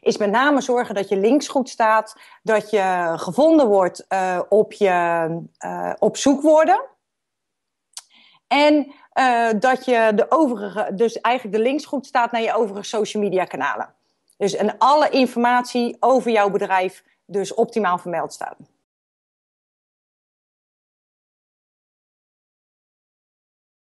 is met name zorgen dat je links goed staat, dat je gevonden wordt uh, op, je, uh, op zoekwoorden. En uh, dat je de overige, dus eigenlijk de links goed staat naar je overige social media kanalen. Dus en alle informatie over jouw bedrijf dus optimaal vermeld staat.